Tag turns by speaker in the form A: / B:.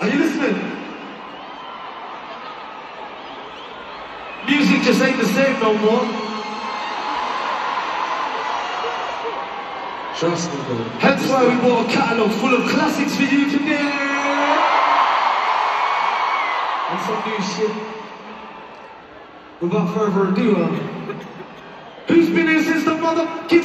A: Are you listening? Music just ain't the same no more.
B: Trust me,
A: why we bought a catalogue full of classics for you today. And some new shit. Without further ado, uh, who's been here since the motherfucking